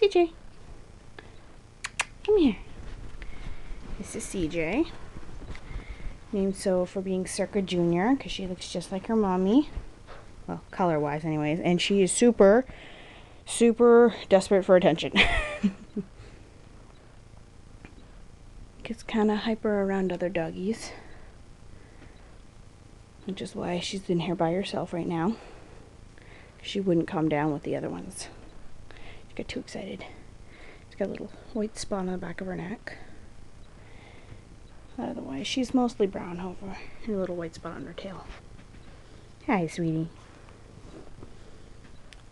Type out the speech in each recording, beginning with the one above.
CJ. Come here. This is CJ. Named so for being Circa Jr. because she looks just like her mommy. Well, color wise, anyways. And she is super, super desperate for attention. Gets kind of hyper around other doggies. Which is why she's in here by herself right now. She wouldn't calm down with the other ones. Got too excited. She's got a little white spot on the back of her neck. Otherwise, she's mostly brown over and a little white spot on her tail. Hi, sweetie.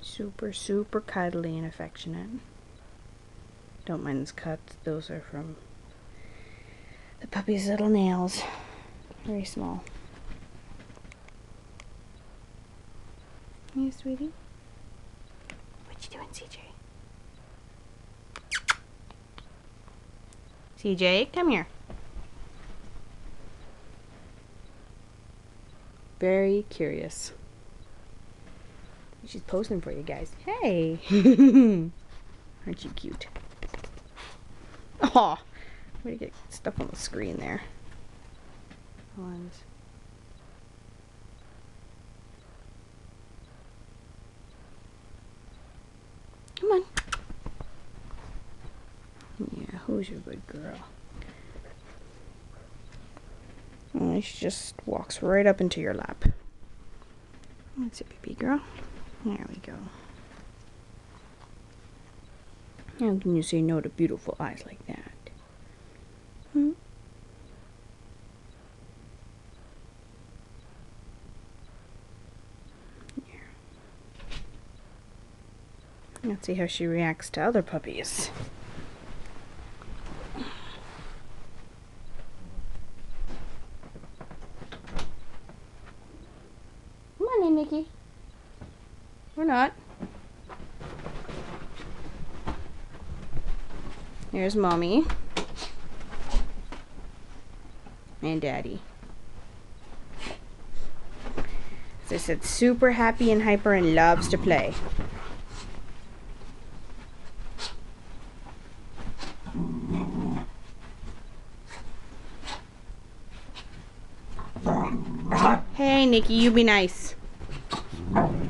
Super, super cuddly and affectionate. Don't mind those cuts. Those are from the puppy's little nails. Very small. Hey, sweetie. What you doing, CJ? CJ, come here. Very curious. She's posing for you guys. Hey! Aren't you cute? Oh, I'm gonna get stuff on the screen there. Come on. Yeah, who's your good girl? Oh, she just walks right up into your lap. That's a baby girl. There we go. How can you say no to beautiful eyes like that? Hmm? Let's see how she reacts to other puppies. Nikki. Or not. There's mommy. And daddy. As I said, super happy and hyper and loves to play. Hey, Nikki, you be nice. Thank you.